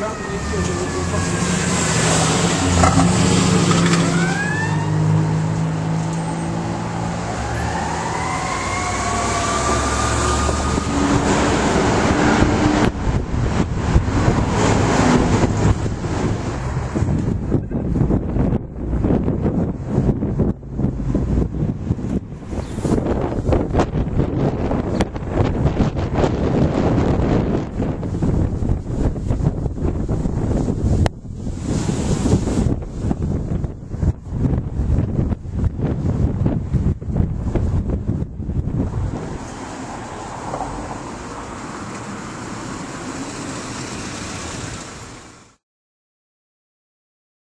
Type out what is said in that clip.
já